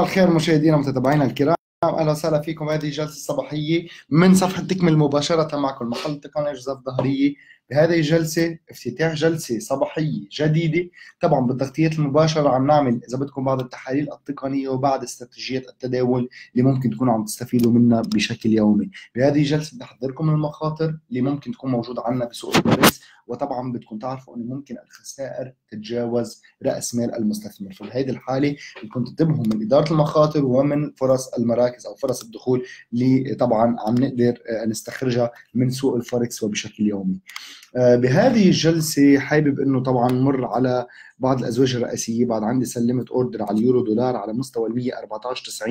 الخير مشاهدينا ومتابعينا الكرام أهلا وسهلا فيكم هذه الجلسة الصباحية من صفحة تكمل مباشرة معكم محل التقنيه جوزيف ظهريه بهذه الجلسه افتتاح جلسة صباحية جديدة. طبعا بالتغطية المباشرة عم نعمل إذا بدكم بعض التحاليل التقنية وبعض استراتيجيات التداول اللي ممكن تكونوا عم تستفيدوا منها بشكل يومي. بهذه الجلسة بدي أحضركم المخاطر اللي ممكن تكون موجودة عندنا بسوق الفوركس وطبعا بدكم تعرفوا إنه ممكن الخسائر تتجاوز رأس مال المستثمر. هذه الحالة بدكم تنتبهوا من إدارة المخاطر ومن فرص المراكز أو فرص الدخول اللي طبعا عم نقدر نستخرجها من سوق الفوركس وبشكل يومي. آه، بهذه الجلسة حابب إنه طبعا نمر على بعض الأزواج الرئيسية بعد عندي sell limit order على اليورو دولار على مستوى ال 114.90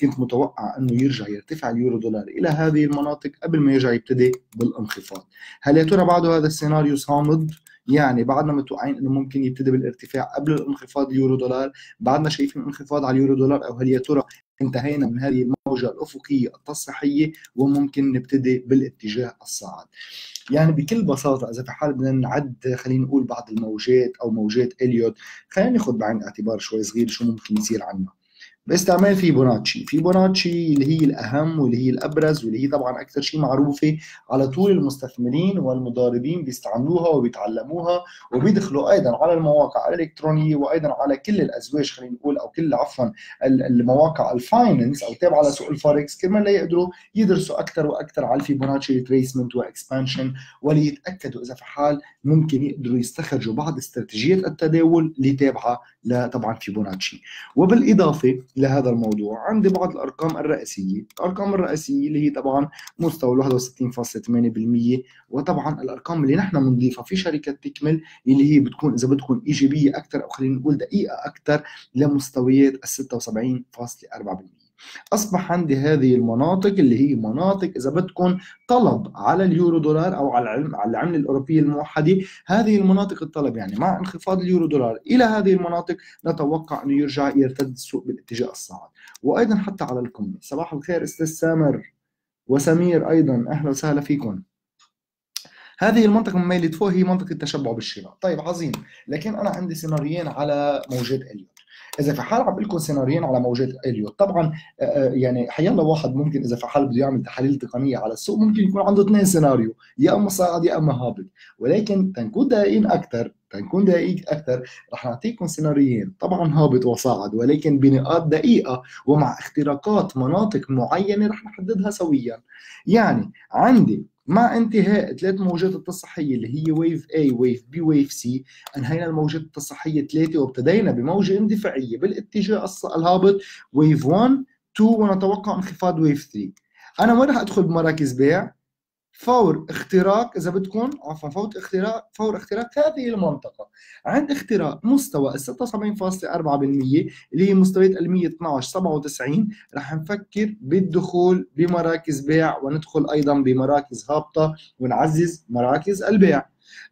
كنت متوقع إنه يرجع يرتفع اليورو دولار إلى هذه المناطق قبل ما يرجع يبتدي بالانخفاض. هل يا ترى بعده هذا السيناريو صامد؟ يعني بعدنا متوقعين إنه ممكن يبتدي بالارتفاع قبل الانخفاض اليورو دولار؟ بعدنا شايفين انخفاض على اليورو دولار أو هل يا ترى انتهينا من هذه الموجة الأفقية التصحيحية وممكن نبتدي بالاتجاه الصاعد يعني بكل بساطة إذا في حال بدنا نعد خلينا نقول بعض الموجات أو موجات إليوت خلينا ناخذ بعين الاعتبار شوي صغير شو ممكن يصير عنا. باستعمال فيبوناتشي. فيبوناتشي اللي هي الأهم واللي هي الأبرز واللي هي طبعا أكثر شيء معروفة على طول المستثمرين والمضاربين بيستعملوها وبيتعلموها وبيدخلوا أيضا على المواقع الإلكترونية وأيضا على كل الأزواج خلينا نقول أو كل عفوا المواقع ال finance أو تابعة لسوق الفوركس كرمال ليقدروا يدرسوا أكثر وأكثر على الفيبوناتشي retracement و expansion وليتأكدوا إذا في حال ممكن يقدروا يستخرجوا بعض استراتيجيات التداول اللي تابعة لطبعا فيبوناتشي وبالإضافة لهذا الموضوع عندي بعض الأرقام الرئيسية. الأرقام الرئيسية اللي هي طبعا مستوى 61.8% وطبعا الأرقام اللي نحن بنضيفها في شركه تكمل اللي هي بتكون إذا بدكم إيجابية أكثر أو خلينا نقول دقيقة أكثر لمستويات ال 76.4% أصبح عندي هذه المناطق اللي هي مناطق إذا بدكم طلب على اليورو دولار أو على على العملة الأوروبية الموحدة هذه المناطق الطلب يعني مع انخفاض اليورو دولار إلى هذه المناطق نتوقع أنه يرجع يرتد السوق بالاتجاه الصاعد وأيضا حتى على القمه صباح الخير أستاذ سامر وسمير أيضا أهلا وسهلا فيكم. هذه المنطقة مميلة فوق هي منطقة التشبع بالشراء. طيب عظيم لكن أنا عندي سيناريوين على موجات اليوت إذا في حال عم لكم سيناريوهين على موجات إليوت. طبعا آه، آه، يعني حيلا واحد ممكن إذا في حال بده يعمل تحاليل تقنية على السوق ممكن يكون عنده اثنين سيناريو يا أما صاعد يا أما هابط. ولكن تنكون دقيقين أكثر تنكون دقيق أكثر رح نعطيكم سيناريوهين طبعا هابط وصاعد ولكن بنقاط دقيقة ومع اختراقات مناطق معينة رح نحددها سويا. يعني عندي مع انتهاء ثلاث موجات التصحيحية اللي هي wave A wave B wave C. انهينا الموجات التصحيحية ثلاثة وابتدينا بموجة اندفاعية بالاتجاه الهابط wave 1 2 ونتوقع انخفاض wave 3 أنا وين رح أدخل بمراكز بيع؟ فور اختراق إذا بدكم عفوا فور اختراق فور اختراق هذه المنطقة. عند اختراق مستوى ال 76.4% اللي هي مستويات ال 112 97 رح نفكر بالدخول بمراكز بيع وندخل أيضا بمراكز هابطة ونعزز مراكز البيع.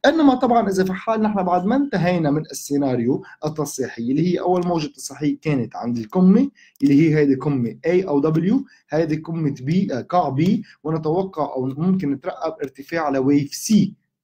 إنما طبعا إذا في حال نحن بعد ما انتهينا من السيناريو التصحيحي اللي هي أول موجة تصحيح كانت عند القمه اللي هي هذه قمه A أو W هذه قمه B آه، قاع B ونتوقع أو ممكن نترقب ارتفاع لويف C.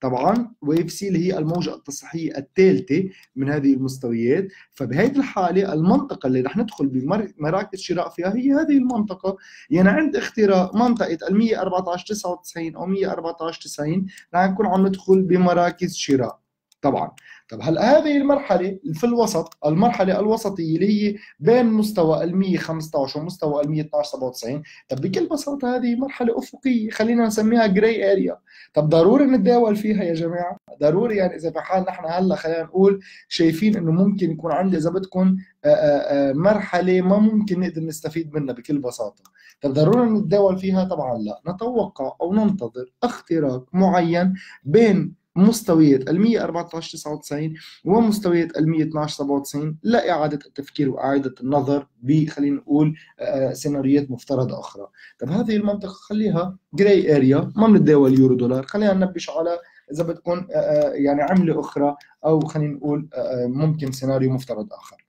طبعا wave C اللي هي الموجة التصحيحية الثالثة من هذه المستويات. فبهذه الحالة المنطقة اللي رح ندخل بمراكز شراء فيها هي هذه المنطقة. يعني عند اختراق منطقة ال 114 99 أو 114 90 رح نكون عم ندخل بمراكز شراء. طبعا. طب هلا هذه المرحلة في الوسط المرحلة الوسطية اللي هي بين مستوى ال 115 ومستوى ال 112 97 طب بكل بساطة هذه مرحلة أفقية خلينا نسميها gray area طب ضروري نتداول فيها يا جماعة؟ ضروري يعني إذا في حال نحن هلأ خلينا نقول شايفين إنه ممكن يكون عندي إذا بدكم مرحلة ما ممكن نقدر نستفيد منها بكل بساطة. طب ضروري نتداول فيها طبعا لا. نتوقع أو ننتظر اختراق معين بين مستويات ال 114 99 ومستويات ال 112 97 لإعادة التفكير وإعادة النظر ب خلينا نقول آه، سيناريوهات مفترضة أخرى. طب هذه المنطقة خليها gray area ما بنتداول يورو دولار خلينا ننبش على إذا بدكم آه، آه، يعني عملة أخرى أو خلينا نقول ممكن سيناريو مفترض آخر.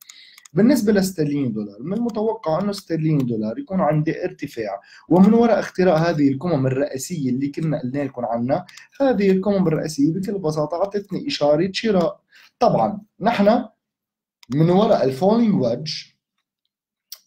بالنسبة لسترليني دولار من المتوقع أنه سترليني دولار يكون عنده ارتفاع. ومن وراء اختراق هذه القمم الرئيسية اللي كنا قلنا لكم عنها هذه القمم الرئيسية بكل بساطة أعطتني إشارة شراء. طبعا نحن من وراء ال falling wedge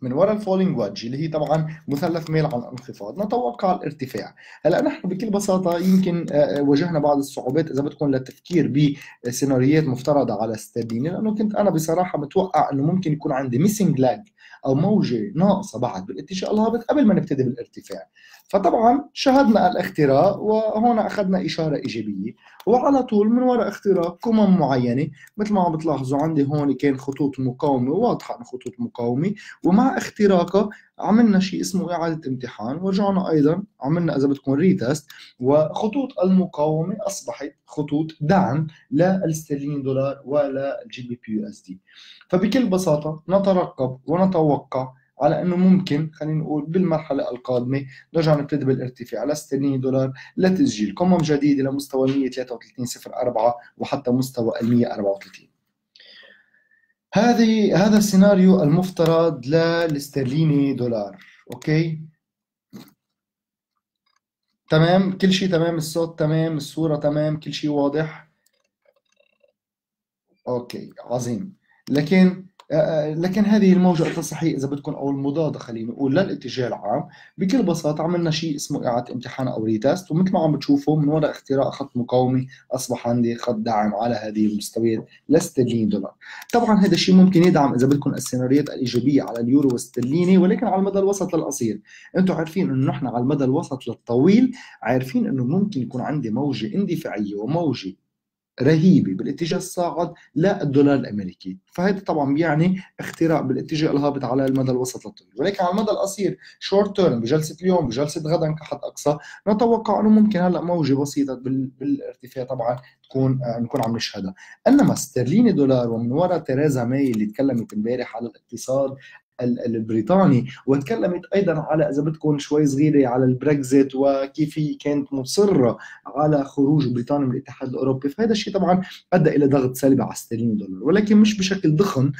من وراء ال falling wedge اللي هي طبعا مثلث مائل على الانخفاض نتوقع الارتفاع. هلأ نحن بكل بساطة يمكن آه، آه، واجهنا بعض الصعوبات إذا بدكم للتفكير بسيناريوهات مفترضة على ستيرليني لأنه كنت أنا بصراحة متوقع إنه ممكن يكون عندي missing leg أو موجة ناقصة بعد بالاتجاه الهابط قبل ما نبتدي بالارتفاع. فطبعا شاهدنا الاختراق وهنا أخذنا إشارة إيجابية. وعلى طول من وراء اختراق قمم معينة مثل ما عم بتلاحظوا عندي هون كان خطوط مقاومة واضحة خطوط مقاومة. ومع اختراقها عملنا شيء اسمه إعادة امتحان ورجعنا أيضا عملنا إذا بدكم retest وخطوط المقاومة أصبحت خطوط دعم للسترليني دولار ولل GBP USD. فبكل بساطة نترقب ونتوقع على إنه ممكن خلينا نقول بالمرحلة القادمة نرجع نبتدي بالارتفاع 60 دولار لتسجيل قمم جديدة لمستوى 133.04 وحتى مستوى ال 134 هذه هذا السيناريو المفترض للاسترليني دولار okay؟ تمام؟ كل شيء تمام؟ الصوت تمام؟ الصورة تمام؟ كل شيء واضح؟ okay عظيم. لكن لكن هذه الموجة التصحيحية إذا بدكم أو المضادة خلينا نقول للاتجاه العام بكل بساطة عملنا شيء اسمه إعادة امتحان أو retest ومثل ما عم بتشوفوا من وراء اختراق خط مقاومة أصبح عندي خط دعم على هذه المستويات لاسترليني دولار. طبعا هذا الشيء ممكن يدعم إذا بدكم السيناريوهات الإيجابية على اليورو والاسترليني ولكن على المدى الوسط للقصير أنتم عارفين إنه نحن على المدى الوسط للطويل عارفين إنه ممكن يكون عندي موجة اندفاعية وموجة رهيبة بالاتجاه الصاعد للدولار الأمريكي. فهذا طبعا بيعني اختراق بالاتجاه الهابط على المدى الوسط للطويل ولكن على المدى القصير short term بجلسة اليوم بجلسة غدا كحد أقصى نتوقع إنه ممكن هلأ موجة بسيطة بالارتفاع طبعا تكون آه، نكون عم نشهدها. إنما استرليني دولار ومن وراء تيريزا ماي اللي تكلمت امبارح على الاقتصاد البريطاني وتكلمت أيضا على إذا بدكم شوي صغيرة على البريكزيت وكيف هي كانت مصرة على خروج بريطانيا من الاتحاد الأوروبي. فهذا الشيء طبعا أدى إلى ضغط سلبي على السترليني دولار ولكن مش بشكل ضخم.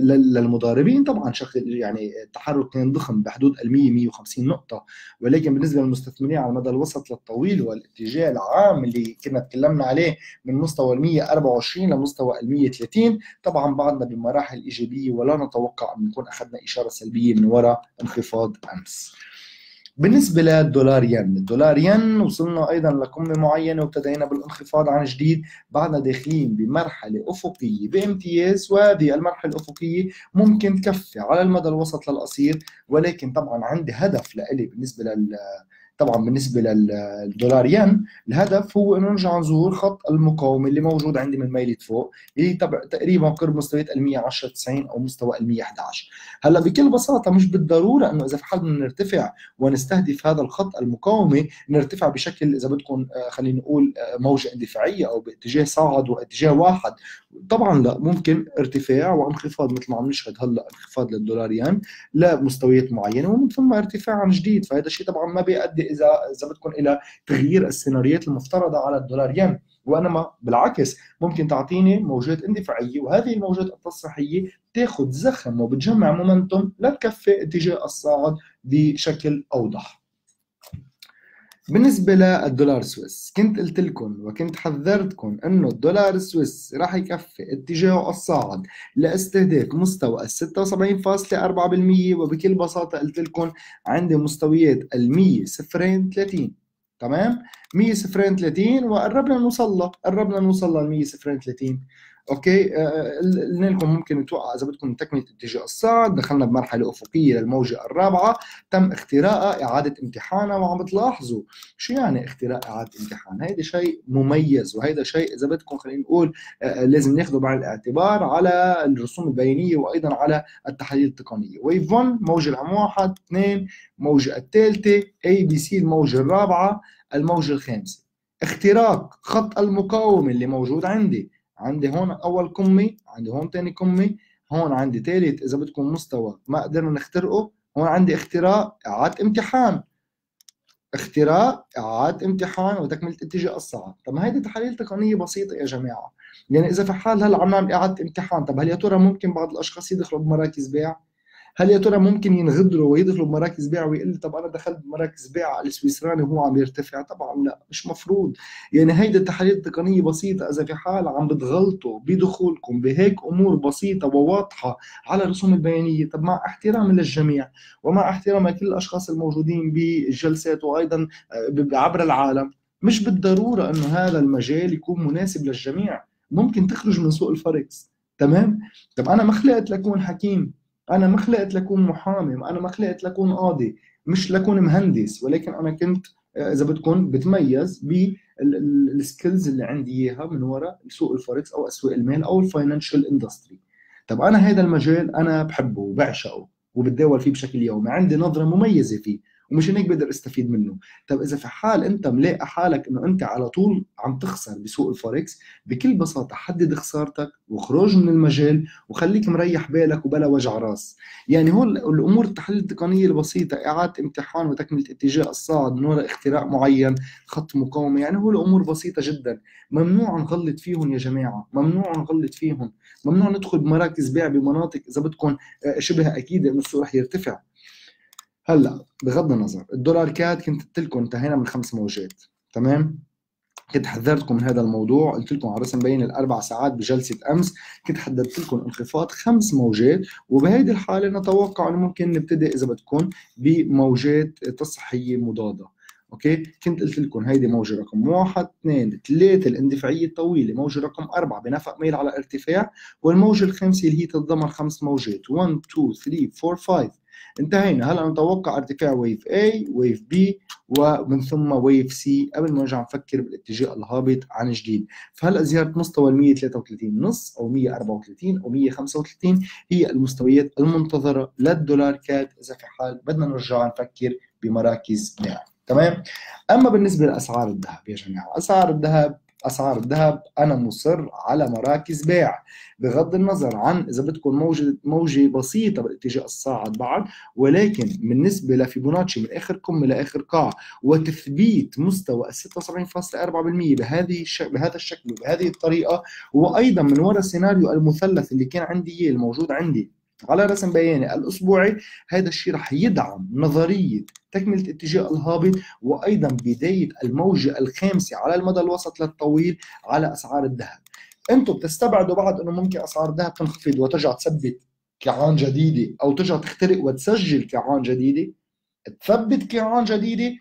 للمضاربين طبعا شكل يعني التحرك كان ضخم بحدود ال 100 150 نقطة ولكن بالنسبة للمستثمرين على المدى الوسط للطويل والاتجاه العام اللي كنا تكلمنا عليه من مستوى ال 124 لمستوى ال 130 طبعا بعدنا بمراحل إيجابية ولا نتوقع أن نكون أخذنا إشارة سلبية من وراء انخفاض أمس. بالنسبة للدولار ين الدولار ين وصلنا أيضا لقمة معينة وابتدينا بالانخفاض عن جديد بعدنا داخلين بمرحلة أفقية بامتياز وهذه المرحلة الأفقية ممكن تكفي على المدى الوسط للقصير ولكن طبعا عندي هدف لإلي بالنسبة لل طبعا بالنسبة للدولار ين الهدف هو إنه نرجع نزور خط المقاومة اللي موجود عندي من ميلة فوق اللي تقريبا قرب مستويات ال 110 90 أو مستوى ال 111 هلأ بكل بساطة مش بالضرورة إنه إذا في حال نرتفع ونستهدف هذا الخط المقاومة نرتفع بشكل إذا بدكم آه، خلينا نقول آه، موجة اندفاعية أو باتجاه صاعد واتجاه واحد. طبعا لا ممكن ارتفاع وانخفاض مثل ما عم نشهد هلأ انخفاض للدولار ين لمستويات معينة ومن ثم ارتفاع عن جديد فهذا الشيء طبعا ما بيؤدي إذا إذا بدكم إلى تغيير السيناريوهات المفترضة على الدولار ين وإنما بالعكس ممكن تعطيني موجات اندفاعية وهذه الموجات التصحيحية تاخذ زخم وبتجمع مومنتوم لتكفي اتجاه الصاعد بشكل أوضح. بالنسبة للدولار السويس كنت قلت لكم وكنت حذرتكم إنه الدولار السويس راح يكفي اتجاهه الصاعد لاستهداف مستوى ال 76.4% وبكل بساطة قلت لكم عندي مستويات ال 100 صفرين 30 تمام؟ 100 صفرين 30 وقربنا نوصل له قربنا نوصل لل 100 صفرين 30 أوكي؟ آه، آه، قلنا لكم ممكن نتوقع إذا بدكم تكملة اتجاه الصعد دخلنا بمرحلة أفقية للموجة الرابعة تم اختراقها إعادة امتحانها وعم بتلاحظوا شو يعني اختراق إعادة امتحان هيدا شيء مميز وهيدا شيء إذا بدكم خلينا نقول آه، لازم ناخذه بعين الاعتبار على الرسوم البيانية وأيضا على التحاليل التقنية. wave 1 موجة العام واحد. اثنين موجة الثالثة. A B C الموجة الرابعة. الموجة الخامسة. اختراق خط المقاومة اللي موجود عندي. عندي هون أول قمة عندي هون ثاني قمة هون عندي ثالث إذا بدكم مستوى ما قدرنا نخترقه هون عندي اختراق إعادة امتحان. اختراق إعادة امتحان وتكملة اتجاه الصاعد طب ما هيدي تحاليل تقنية بسيطة يا جماعة. يعني إذا في حال هلا عم نعمل إعادة امتحان طب هل يا ترى ممكن بعض الأشخاص يدخلوا بمراكز بيع؟ هل يا ترى ممكن ينغدروا ويدخلوا بمراكز بيع ويقول لي طب أنا دخلت بمراكز بيع السويسراني وهو عم يرتفع. طبعا لا مش مفروض. يعني هيدي التحاليل التقنية بسيطة. إذا في حال عم بتغلطوا بدخولكم بهيك أمور بسيطة وواضحة على الرسوم البيانية طب مع احترام للجميع ومع احترام لكل الأشخاص الموجودين بالجلسات وأيضا آه، عبر العالم مش بالضرورة إنه هذا المجال يكون مناسب للجميع. ممكن تخرج من سوق الفوركس تمام؟ طب أنا ما خلقت لكون حكيم. أنا ما خلقت لكون محامي أنا ما خلقت لكون قاضي مش لكون مهندس. ولكن أنا كنت آه، إذا بدكم بتميز بال skills اللي عندي إياها من وراء سوق الفوركس أو أسواق المال أو ال financial industry طب أنا هذا المجال أنا بحبه وبعشقه وبتداول فيه بشكل يومي عندي نظرة مميزة فيه. ومشان هيك بقدر استفيد منه. طب إذا في حال أنت ملاقي حالك إنه أنت على طول عم تخسر بسوق الفوركس بكل بساطة حدد خسارتك وخروج من المجال وخليك مريح بالك وبلا وجع راس. يعني هون الأمور التحليل التقنيه البسيطة إعادة امتحان وتكملة اتجاه الصاعد من وراء اختراع معين خط مقاومة يعني هو الأمور بسيطة جدا. ممنوع نغلط فيهم يا جماعة ممنوع نغلط فيهم. ممنوع ندخل بمراكز بيع بمناطق إذا بدكم آه، شبه أكيد إنه السوق رح يرتفع. هلا بغض النظر الدولار CAD كنت قلت لكم انتهينا من خمس موجات تمام؟ كنت حذرتكم من هذا الموضوع قلت لكم على رسم بياني الأربع ساعات بجلسة أمس كنت حددت لكم انخفاض خمس موجات وبهذه الحالة نتوقع إنه ممكن نبتدي إذا بدكم بموجات تصحيحيه مضادة okay؟ كنت قلت لكم هيدي موجة رقم واحد اثنين ثلاثة الاندفاعية الطويلة موجة رقم أربعة بنفق مايل على ارتفاع والموجة الخامسة اللي هي تتضمن خمس موجات 1 2 3 4 5 انتهينا. هلا نتوقع ارتفاع wave A wave B ومن ثم wave C قبل ما نرجع نفكر بالاتجاه الهابط عن جديد. فهلا زيارة مستوى ال 133 نص أو 134 أو 135 هي المستويات المنتظرة للدولار CAD إذا في حال بدنا نرجع نفكر بمراكز بيع تمام؟ أما بالنسبة لأسعار الذهب يا جماعة أسعار الذهب أسعار الذهب أنا مصر على مراكز بيع. بغض النظر عن إذا بدكم موجه موجة بسيطة بالاتجاه الصاعد بعد ولكن بالنسبة لفيبوناتشي من آخر قمة لآخر قاع وتثبيت مستوى 76.4% بهذه الش... بهذا الشكل وبهذه الطريقة وأيضا من وراء السيناريو المثلث اللي كان عندي إياه الموجود عندي. على رسم بياني الأسبوعي هذا الشيء رح يدعم نظرية تكملة اتجاه الهابط وأيضا بداية الموجه الخامسه على المدى الوسط للطويل على أسعار الذهب. أنتم بتستبعدوا بعد إنه ممكن أسعار الذهب تنخفض وترجع تثبت كيعان جديدة أو ترجع تخترق وتسجل كيعان جديدة؟ تثبت كيعان جديدة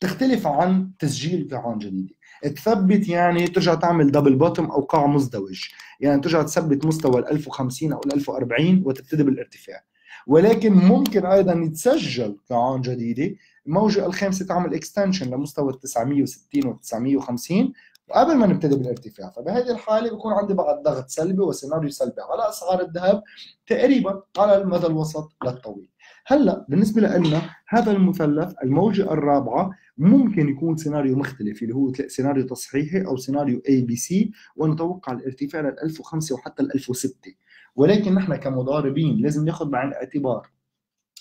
تختلف عن تسجيل كيعان جديدة. تثبت يعني ترجع تعمل دبل بوتم أو قاع مزدوج. يعني ترجع تثبت مستوى ال 1050 أو ال 1040 وتبتدي بالارتفاع. ولكن ممكن أيضا يتسجل قاعان جديدة. الموجه الخامسة تعمل extension لمستوى ال 960 و 950 وقبل ما نبتدي بالارتفاع فبهذه الحالة بيكون عندي بعد ضغط سلبي وسيناريو سلبي. على أسعار الذهب تقريبا على المدى الوسط للطويل. هلأ بالنسبة لنا هذا المثلث الموجة الرابعة ممكن يكون سيناريو مختلف اللي هو سيناريو تصحيحي أو سيناريو ABC ونتوقع الارتفاع لل 1005 وحتى ال 1006 ولكن نحن كمضاربين لازم ناخذ بعين الاعتبار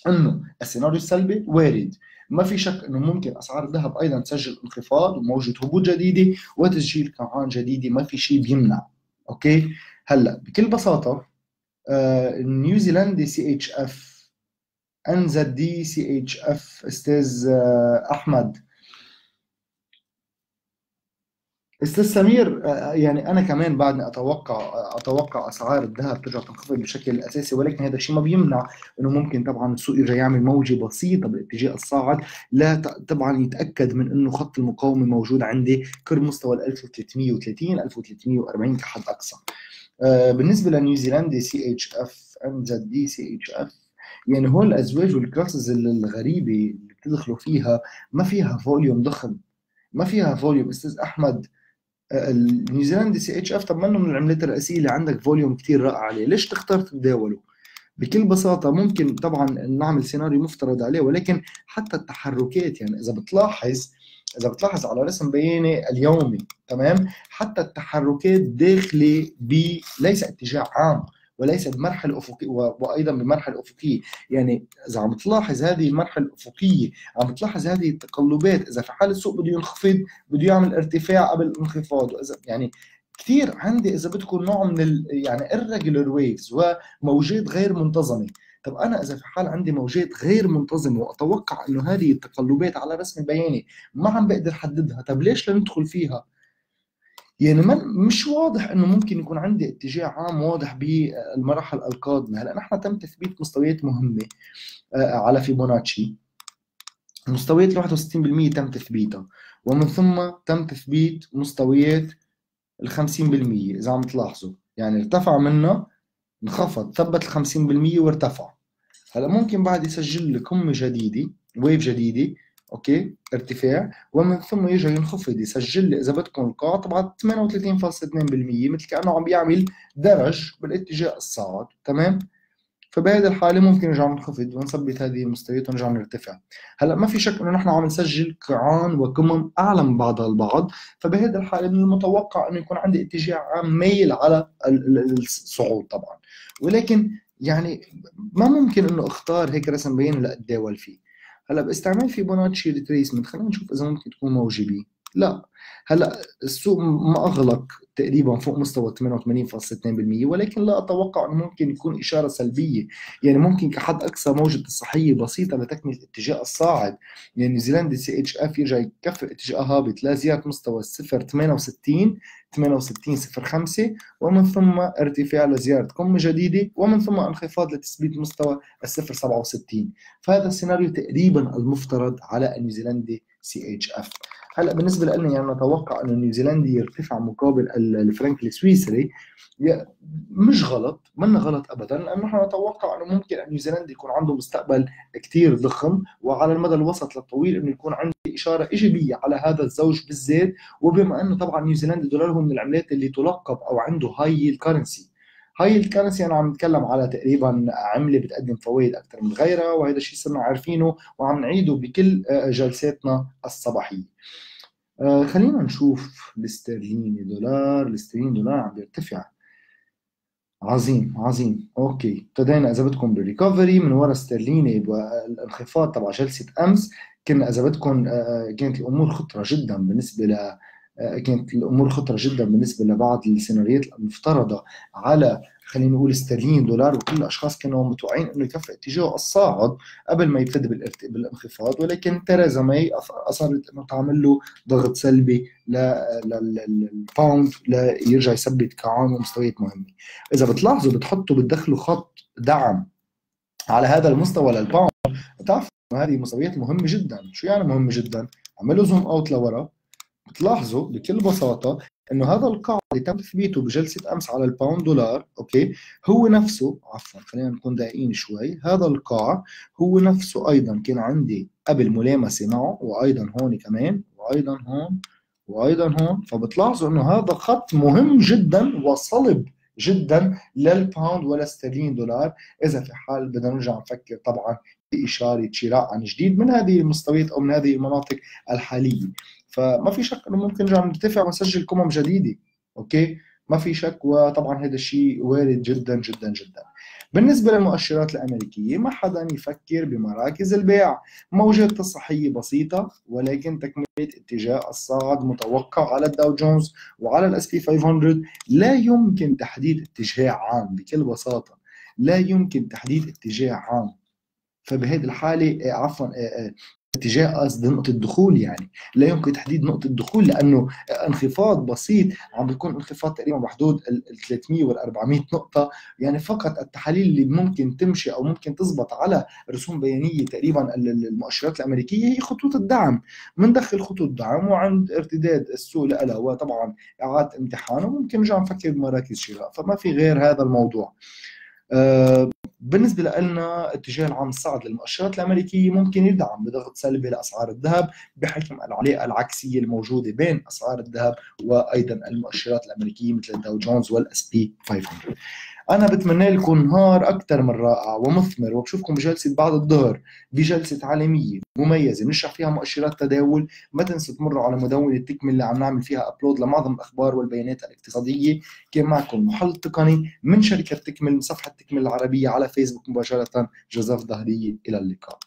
إنه السيناريو السلبي وارد. ما في شك إنه ممكن أسعار الذهب أيضا تسجل انخفاض وموجة هبوط جديدة وتسجيل قاعان جديدة ما في شيء بيمنع. okay؟ هلأ بكل بساطة آه نيوزيلندي سي اتش اف ان زد دي سي اتش اف أستاذ آه أحمد أستاذ سمير آه، يعني أنا كمان بعدني أتوقع أتوقع أسعار الذهب ترجع تنخفض بشكل أساسي ولكن هذا الشيء ما بيمنع إنه ممكن طبعا السوق يرجع يعمل موجه بسيطه بالاتجاه الصاعد. لا طبعا يتأكد من إنه خط المقاومة موجود عندي قرب مستوى ال 1330 1340 كحد أقصى. آه، بالنسبة لنيوزيلندي سي إتش إف ام زد دي سي إتش إف يعني هول الأزواج وال crosses الغريبة اللي بتدخلوا فيها ما فيها volume ضخم. ما فيها volume أستاذ أحمد. النيوزيلندي CHF طب منه من العملات الرئيسية اللي عندك volume كثير رائع عليه. ليش تختار تتداوله؟ بكل بساطة ممكن طبعا نعمل سيناريو مفترض عليه ولكن حتى التحركات يعني إذا بتلاحظ إذا بتلاحظ على رسم بياني اليومي تمام؟ حتى التحركات داخلة ب ليس اتجاه عام. وليس بمرحلة أفقية وأيضا بمرحلة أفقية. يعني إذا عم تلاحظ هذه المرحلة الأفقية عم تلاحظ هذه التقلبات إذا في حال السوق بده ينخفض بده يعمل ارتفاع قبل الانخفاض. وإذا يعني كثير عندي إذا بدكم نوع من ال يعني irregular waves وموجات غير منتظمة. طب أنا إذا في حال عندي موجات غير منتظمة وأتوقع إنه هذه التقلبات على رسم بياني ما عم بقدر أحددها طب ليش لا ندخل فيها؟ يعني من مش واضح إنه ممكن يكون عندي اتجاه عام واضح بالمراحل القادمة. هلا نحن تم تثبيت مستويات مهمة آه، على فيبوناتشي مستويات 61% تم تثبيتها ومن ثم تم تثبيت مستويات ال 50% إذا عم تلاحظوا. يعني ارتفع منها انخفض ثبت ال 50% وارتفع. هلأ ممكن بعد يسجل لي قمه جديدة wave جديدة okay؟ ارتفاع. ومن ثم يجي ينخفض يسجل لي اذا بدكم القاع طبعا 38.2% مثل كأنه عم بيعمل درج بالاتجاه الصاعد تمام؟ فبهذه الحالة ممكن نرجع ننخفض ونثبت هذه المستويات ونرجع نرتفع. هلأ ما في شك إنه نحن عم نسجل قاعان وقمم اعلى من بعضها البعض. فبهذه الحالة من المتوقع إنه يكون عندي اتجاه عام ميل على الصعود طبعا. ولكن يعني ما ممكن إنه أختار هيك رسم بياني لاتداول فيه هلا باستعمال Fibonacci retracement خلينا نشوف إذا ممكن تكون موجبه لا. هلا السوق ما أغلق تقريبا فوق مستوى 88.2% ولكن لا أتوقع إنه ممكن يكون إشارة سلبية. يعني ممكن كحد أقصى موجة تصحيحية بسيطة لتكملة الاتجاه الصاعد. يعني نيوزيلندي CHF يرجع يكفي اتجاه هابط لزيارة مستوى 0.68 68.05 ومن ثم ارتفاع لزياره قمه جديدة ومن ثم انخفاض لتثبيت مستوى 0.67 فهذا السيناريو تقريبا المفترض على النيوزيلندي CHF. هلأ بالنسبة لنا يعني نتوقع إنه النيوزيلندي يرتفع مقابل الفرنك السويسري. مش غلط منا غلط ابدا لأنه نحن نتوقع إنه ممكن النيوزيلندي يكون عنده مستقبل كثير ضخم وعلى المدى الوسط للطويل إنه يكون عنده إشارة إيجابية على هذا الزوج بالذات وبما إنه طبعا نيوزيلندا دولارهم من العملات اللي تلقب أو عنده high yield currency. high yield currency أنا عم نتكلم على تقريبا عملة بتقدم فوائد أكثر من غيرها وهذا الشيء صرنا عارفينه وعم نعيده بكل آه، جلساتنا الصباحية. آه، خلينا نشوف الاسترليني دولار الاسترليني دولار عم بيرتفع. عظيم عظيم. okay. ابتدينا إذا بدكم بال recovery من ورا استرليني والانخفاض تبع جلسة أمس كنا إذا بدكم آه، كانت الأمور خطرة جدا بالنسبة كانت الأمور خطرة جدا بالنسبة لبعض السيناريوهات المفترضة على خلينا نقول استرليني دولار وكل الأشخاص كانوا متوقعين إنه يكفي اتجاهه الصاعد قبل ما يبتدي بالانخفاض ولكن تيريزا ماي أصرت إنه تعمل له ضغط سلبي للباوند ليرجع يثبت قاعان ومستويات مهمة. إذا بتلاحظوا بتحطوا بتدخلوا خط دعم على هذا المستوى للباوند بتعرفوا هذه مستويات مهمة جدا. شو يعني مهمة جدا؟ عملوا zoom out لورا. بتلاحظوا بكل بساطة إنه هذا القاع اللي تم تثبيته بجلسة أمس على الباوند دولار okay؟ هو نفسه عفوا خلينا نكون دقيقين شوي هذا القاع هو نفسه أيضا كان عندي قبل ملامسة معه وأيضا هون كمان وأيضا هون وأيضا هون. فبتلاحظوا إنه هذا خط مهم جدا وصلب جدا للباوند والاسترلين دولار. إذا في حال بدنا نرجع نفكر طبعا بإشارة شراء عن جديد من هذه المستويات أو من هذه المناطق الحالية. فما في شك إنه ممكن نرجع نرتفع ونسجل قمم جديدة Okay؟ ما في شك وطبعا هذا الشيء وارد جدا جدا جدا. بالنسبة للمؤشرات الأمريكية ما حدا يفكر بمراكز البيع. موجات تصحيحية بسيطة ولكن تكملة اتجاه الصاعد متوقع على الداو جونز وعلى ال S&P 500 لا يمكن تحديد اتجاه عام بكل بساطة. لا يمكن تحديد اتجاه عام. فبهذه الحالة عفوا اتجاه قصد نقطة الدخول يعني. لا يمكن تحديد نقطة الدخول لأنه انخفاض بسيط عم بيكون انخفاض تقريبا بحدود ال 300 وال 400 نقطة. يعني فقط التحاليل اللي ممكن تمشي أو ممكن تزبط على رسوم بيانية تقريبا المؤشرات الأمريكية هي خطوط الدعم. بندخل خطوط دعم وعند ارتداد السوق لها وطبعا إعادة امتحانه ممكن نرجع نفكر بمراكز شراء. فما في غير هذا الموضوع. أه بالنسبة لنا اتجاه العام الصاعد للمؤشرات الأمريكية ممكن يدعم بضغط سلبي لأسعار الذهب بحكم العلاقة العكسية الموجودة بين أسعار الذهب وأيضا المؤشرات الأمريكية مثل الداو جونز وال S&P 500 أنا بتمنى لكم نهار أكثر من رائع ومثمر وبشوفكم بجلسة بعد الظهر بجلسة عالمية مميزة بنشرح فيها مؤشرات تداول. ما تنسوا تمروا على مدونة ال Tickmill اللي عم نعمل فيها upload لمعظم الأخبار والبيانات الاقتصادية. كان معكم محلل تقني من شركة Tickmill من صفحة Tickmill العربية على فيسبوك مباشرة. جوزيف ظهريه إلى اللقاء.